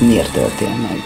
miért öltél meg?